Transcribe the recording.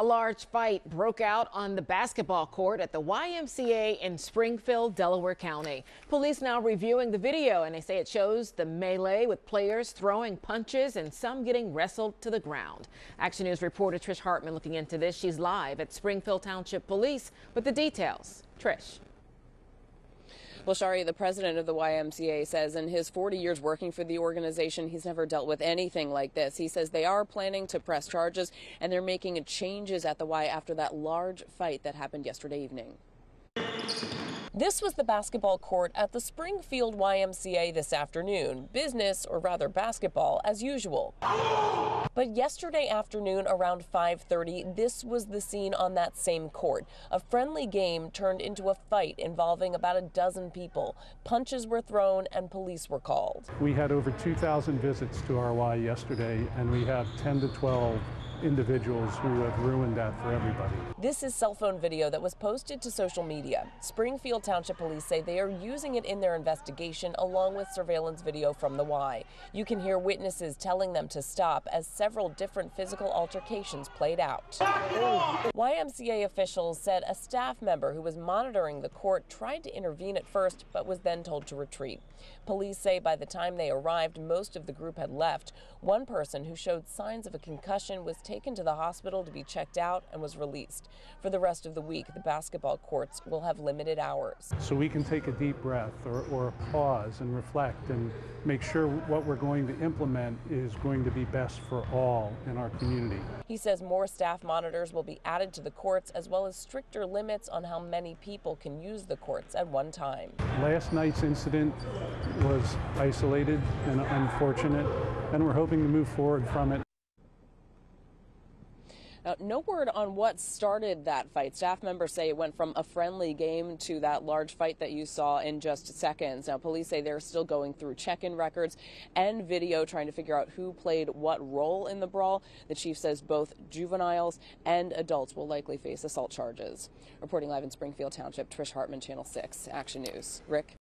A large fight broke out on the basketball court at the YMCA in Springfield, Delaware County. Police now reviewing the video and they say it shows the melee with players throwing punches and some getting wrestled to the ground. Action News reporter Trish Hartman looking into this. She's live at Springfield Township Police with the details. Trish. Well, Shari, the president of the YMCA, says in his 40 years working for the organization, he's never dealt with anything like this. He says they are planning to press charges and they're making changes at the Y after that large fight that happened yesterday evening. This was the basketball court at the Springfield YMCA this afternoon. Business, or rather basketball, as usual. But yesterday afternoon around 5:30, this was the scene on that same court. A friendly game turned into a fight involving about a dozen people. Punches were thrown and police were called. We had over 2,000 visits to our Y yesterday, and we have 10 to 12 individuals who have ruined that for everybody. This is cell phone video that was posted to social media. Springfield Township Police say they are using it in their investigation along with surveillance video from the Y. You can hear witnesses telling them to stop as several different physical altercations played out. YMCA officials said a staff member who was monitoring the court tried to intervene at first but was then told to retreat. Police say by the time they arrived, most of the group had left. One person who showed signs of a concussion was taken to the hospital to be checked out and was released. For the rest of the week, the basketball courts will have limited hours. So we can take a deep breath or, or pause and reflect and make sure what we're going to implement is going to be best for all in our community. He says more staff monitors will be added to the courts as well as stricter limits on how many people can use the courts at one time. Last night's incident was isolated and unfortunate, and we're hoping to move forward from it. Now, no word on what started that fight. Staff members say it went from a friendly game to that large fight that you saw in just seconds. Now, police say they're still going through check in records and video trying to figure out who played what role in the brawl. The chief says both juveniles and adults will likely face assault charges. Reporting live in Springfield Township, Trish Hartman, Channel 6, Action News. Rick?